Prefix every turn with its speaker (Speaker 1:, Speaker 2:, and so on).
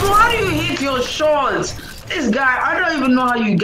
Speaker 1: So how do you hit your shots? This guy, I don't even know how you